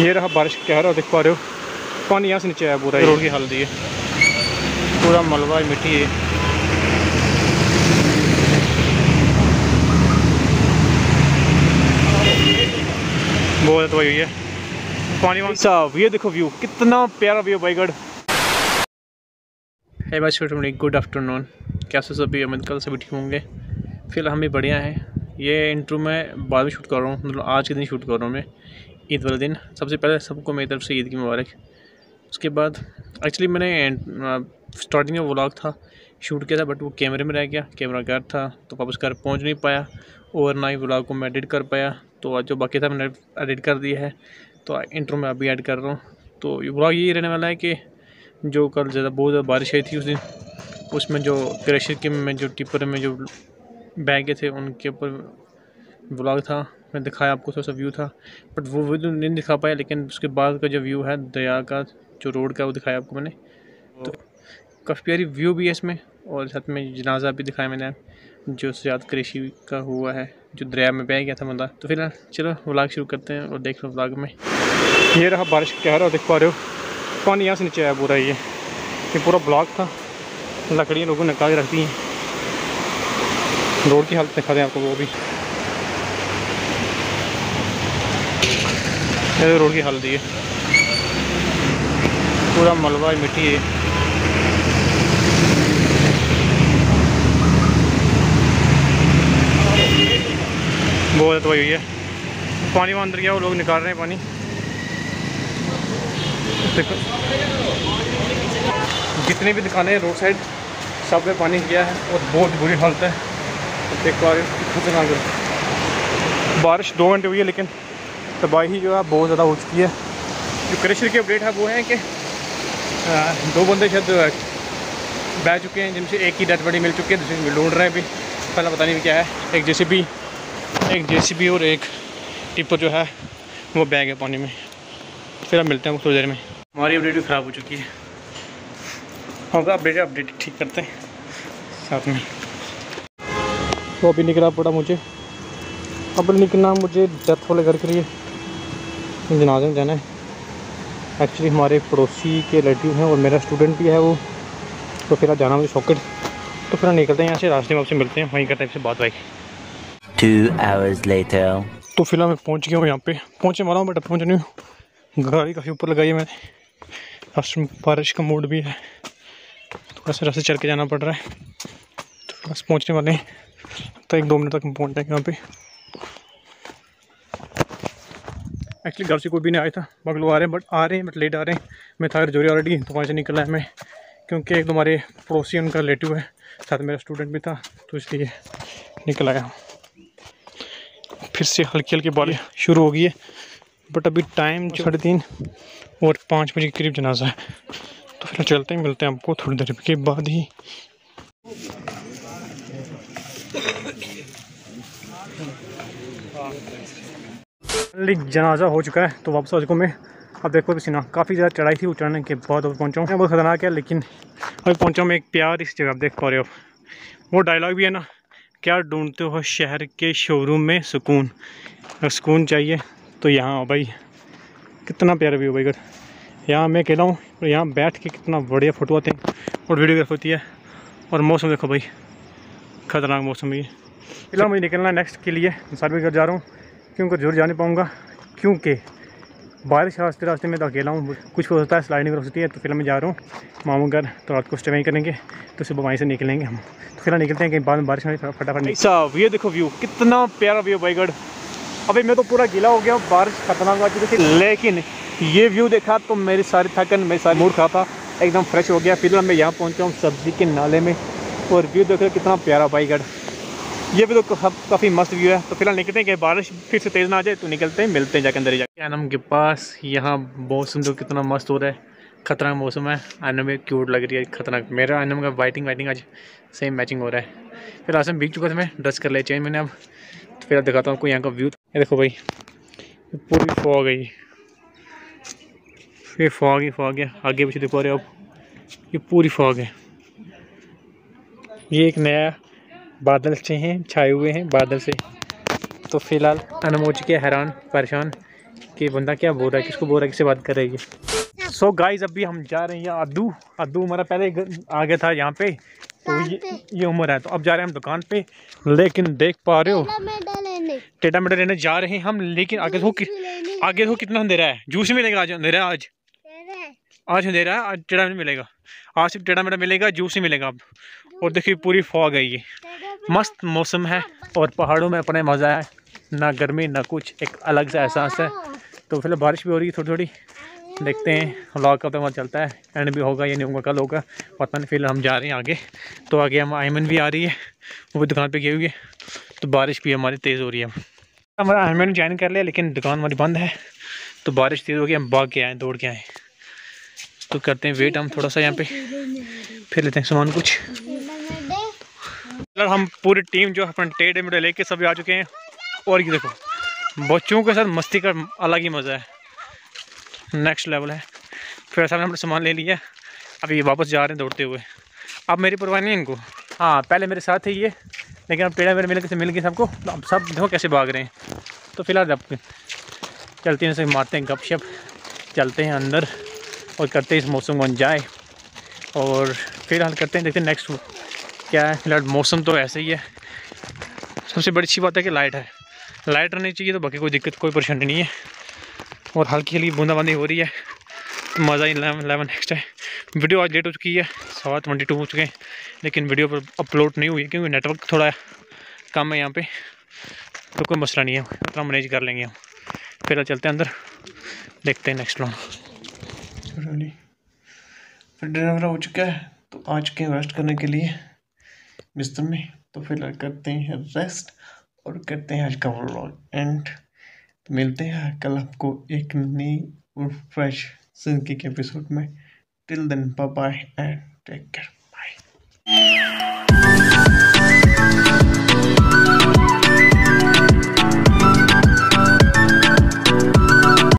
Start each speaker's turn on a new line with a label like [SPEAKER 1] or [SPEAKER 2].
[SPEAKER 1] ये रहा बारिश का कहर और देख पा रहे हो पानी यहाँ से नीचे आया पूरा रोड की हालत ये पूरा मलबा मिट्टी है बहुत दवाई हुई है पानी वहाँ साहब ये देखो व्यू कितना प्यारा व्यू बाईगढ़ है बस छोटे गुड आफ्टरनून कैसे सभी उम्मीद कल सभी ठीक होंगे। फ़िलहाल हम भी बढ़िया हैं। ये इंट्रो मैं बाद में शूट कर रहा हूँ। मतलब आज के दिन शूट कर रहा हूँ मैं। ईद वाले दिन। सबसे पहले सबको मेरी तरफ़ से ईद की मुबारक। उसके बाद एक्चुअली मैंने स्टार्टिंग में व्लॉग था शूट किया था बट वो कैमरे में रह गया, कैमरा घर था तो वापस घर पहुँच नहीं पाया और ना ही व्लॉग को मैं एडिट कर पाया तो आज जो बाकी था मैंने एडिट कर दिया है तो इंट्रो में अभी ऐड कर रहा हूँ। तो व्लॉग यही रहने वाला है कि जो कल ज़्यादा, बहुत ज़्यादा बारिश आई थी उस दिन, उसमें जो क्रशर के, में जो टिपर में जो बैगे थे, उनके ऊपर ब्लॉग था। मैं दिखाया आपको थोड़ा सा व्यू था बट वो व्यू तो नहीं दिखा पाया, लेकिन उसके बाद का जो व्यू है दरिया का जो रोड का, वो दिखाया आपको मैंने। तो काफ़ी प्यारी व्यू भी है इसमें, और साथ में जनाजा भी दिखाया मैंने, जो सजाद कृषि का हुआ है, जो दरिया में बह गया था बंदा। तो फिर चलो व्लॉग शुरू करते हैं और देख लो व्लॉग में। ये रहा बारिश का कहर और देख पा रहे हो। पानी यहाँ से नीचे आया पूरा ये। ये पूरा ब्लॉक था। लकड़ियाँ लोगों ने काट रख दी हैं। रोड की हालत दिखा दें आपको वो भी। ये रोड की हालत है पूरा मलबा मिट्टी है बहुत दवाई हुई है पानी वहाँ अंदर गया वो लोग निकाल रहे हैं पानी जितनी भी दुकानें हैं रोड साइड सब में पानी गया है और बहुत बुरी हालत है देख पा रहे हो बारिश दो घंटे हुई है लेकिन तबाही जो है बहुत ज़्यादा हो चुकी है। जो क्रशर की अपडेट है, वो है कि दो बंदे शायद बह चुके हैं, जिनसे एक की डेथ बॉडी मिल चुकी है, दूसरे ढूंढ रहे हैं अभी। पहला पता नहीं क्या है। एक जेसीबी एक जेसीबी और एक टिपर जो है, वो बैग है पानी में। फिर अब मिलते हैं थोड़ी देर में। हमारी अपडेट भी ख़राब हो चुकी है। हम अपडेट अपडेट ठीक करते हैं, साथ में। तो अभी निकला पड़ा मुझे। अब निकलना मुझे डेथ वाले घर के लिए। जनाजे में जाना है। एक्चुअली हमारे पड़ोसी के रिलेटिव हैं और मेरा स्टूडेंट भी है वो। तो फिर जाना मुझे सॉकेट तो फिर निकलते हैं यहाँ से रास्ते में आपसे मिलते हैं। वहीं करते हैं बात भाई
[SPEAKER 2] Two hours later.
[SPEAKER 1] तो फ़िलहाल मैं पहुँच गया हूँ यहाँ पे। पहुँचे वाला हूँ बट पहुँच नहीं हूँ गाड़ी काफ़ी ऊपर लगाई है मैंने। रास्ते में बारिश का मूड भी है। थोड़ा सा रास्ते चल के जाना पड़ रहा है। तो बस पहुँचने वाले हैं। तो एक दो मिनट तक हम पहुँच जाएँगे यहाँ पे। एक्चुअली घर से कोई भी नहीं आया था। लोग आ रहे हैं बट आ रहे हैं बट लेट आ रहे हैं। मैं था जोरी ऑलरेडी तो वहाँ से निकला है मैं। क्योंकि एक हमारे पड़ोसी उनका रिलेटिव है। साथ मेरा स्टूडेंट भी था तो इसलिए निकल आया फिर से हल्की हल्की बारिश शुरू हो गई है। बट अभी टाइम साढ़े तीन और पाँच बजे के करीब जनाजा है। तो फिर चलते हैं, मिलते हैं आपको थोड़ी देर के बाद ही। जनाजा हो चुका है तो वापस आ चुका मैं अब देखो पसीना काफ़ी ज़्यादा चढ़ाई थी वो चढ़ने के बाद अब पहुँचा हूँ। बहुत ख़तरनाक है, लेकिन अभी पहुँचा मैं एक प्यार इस जगह देख पा रहे हो। वो डायलॉग भी है ना, क्या ढूंढते हो शहर के शोरूम में सुकून? सुकून चाहिए तो यहाँ भाई। कितना प्यारा व्यू भाई घर यहाँ मैं अकेला हूँ और यहाँ बैठ के कितना बढ़िया फ़ोटो आते हैं, और वीडियोग्राफ होती है। और मौसम देखो भाई, ख़तरनाक मौसम ये। फ़िलहाल मुझे निकलना है नेक्स्ट के लिए सर भी घर जा रहा हूँ। क्योंकि ज़रूर जा नहीं पाऊँगा, क्योंकि बारिश रास्ते रास्ते में तो अकेला हूँ। कुछ हो सकता है स्लाइडिंग हो सकती है तो फिर मैं जा रहा हूँ। मामू घर तो रात को स्टे करेंगे तो सुबह वहीं से निकलेंगे हम। तो फ़िलहाल निकलते हैं, कहीं बाद में बारिश में फटाफट नहीं साहब ये देखो व्यू कितना प्यारा व्यू बाईगढ़ अभी मैं तो पूरा गीला हो गया बारिश खतरनाक आ चुकी थी लेकिन ये व्यू देखा तो मेरी सारी थकन, मेरी सारी मूड खा था। एकदम फ्रेश हो गया फ़िलहाल मैं यहाँ पहुँचा हूँ सब्ज़ी के नाले में। और व्यू देखो कितना प्यारा बाईगढ़ ये भी तो काफ़ी मस्त व्यू है। तो फ़िलहाल निकलते हैं कि बारिश फिर से तेज़ ना आ जाए तो निकलते हैं, मिलते हैं जाके अंदर ही जाके। अनम के पास? यहाँ मौसम तो कितना मस्त हो रहा है। खतरनाक मौसम है। अनम में क्यूट लग रही है, खतरनाक। मेरा अनम का वाइटिंग वाइटिंग आज सेम मैचिंग हो रहा है। फिर आज मैं चुका था, मैं ड्रेस कर ले चेंज मैंने अब। तो फिर दिखाता हूँ आपको यहाँ का व्यू ये देखो भाई, पूरी फॉग गई ये। फॉग ही फॉग है। आगे पीछे देखो रहे अब, ये पूरी फॉग है। ये एक नया बादल से हैं छाए हुए हैं बादल से। तो फ़िलहाल अनम हो चुके हैरान परेशान
[SPEAKER 3] कि बंदा क्या बोल रहा है किसको बोल रहा है किससे बात कर रही है। सो गाइस अभी हम जा रहे हैं अद्दू अद्दू हमारा पहले आ गया था यहाँ पे। तो ये ये उम्र है तो अब जा रहे हैं हम दुकान पे। लेकिन देख पा रहे हो टेढ़ा मेढ़ा लेने। जा रहे हैं हम लेकिन आगे देखो कि- आगे देखो कितना अंधेरा है। जूस मिलेगा आज अंधेरा आज। आज अंधेरा है आज टेढ़ा मिलेगा। आज सिर्फ़ टेढ़ा मेढ़ा मिलेगा जूस ही मिलेगा अब। और देखिए पूरी फॉग है ये। मस्त मौसम है और पहाड़ों में अपने मज़ा है। ना गर्मी, ना कुछ, एक अलग सा एहसास है। तो फ़िलहाल बारिश भी हो रही है थोड़ी थोड़ी देखते हैं व्लॉग कब तक वहाँ चलता है एंड भी होगा या नहीं होगा, कल होगा। पता नहीं, फ़िलहाल हम जा रहे हैं आगे। तो आगे हम आयमन भी आ रही है, वो भी दुकान पे गई हुई है। तो बारिश भी हमारी तेज़ हो रही है। हमारा आयमन ज्वाइन कर लिया, लेकिन दुकान हमारी बंद है। तो बारिश तेज़ हो गई, हम भाग के आए, दौड़ के आए। तो करते हैं वेट हम थोड़ा सा यहाँ पे। फिर लेते हैं सामान कुछ। फ़िलहाल हम पूरी टीम जो अपने टेढ़े मेढ़े लेके सभी आ चुके हैं। और ये देखो, बच्चों के साथ मस्ती का अलग ही मज़ा है। नेक्स्ट लेवल है। फिर सर हमने सामान ले लिया। अब ये वापस जा रहे हैं दौड़ते हुए। अब मेरी परवाह नहीं इनको? हाँ पहले मेरे साथ है ये, लेकिन अब टेढ़ा मेरे मिल के मिल गए सबको। तो अब सब देखो कैसे भाग रहे हैं। तो फ़िलहाल अब चलते हैं से मारते हैं गपशप। चलते हैं अंदर और करते हैं इस मौसम को एंजॉय और फ़िलहाल करते हैं, देखते हैं नेक्स्ट क्या है? फ़िलहाल मौसम तो ऐसे ही है। सबसे बड़ी अच्छी बात है कि लाइट है। लाइट रहनी चाहिए तो बाकी कोई दिक्कत, कोई परेशानी नहीं है। और हल्की हल्की बूंदाबांदी हो रही है। तो मज़ा ही लेवन नेक्स्ट है। वीडियो आज लेट हो चुकी है। सवा ट्वेंटी टू हो चुके हैं। लेकिन वीडियो पर अपलोड नहीं हुई है क्योंकि नेटवर्क थोड़ा कम है यहाँ पे। तो कोई मसला नहीं है। उतना मैनेज कर लेंगे हम। फिर चलते हैं अंदर। देखते हैं नेक्स्ट डिनर वगैरह हो चुका है। तो आ चुके हैं रेस्ट करने के लिए बिस्तर में तो फ़िलहाल करते हैं रेस्ट और करते हैं आज का व्लॉग एंड तो मिलते हैं कल आपको एक नई और फ्रेश ज़िंदगी के एपिसोड में. Till then bye and take care bye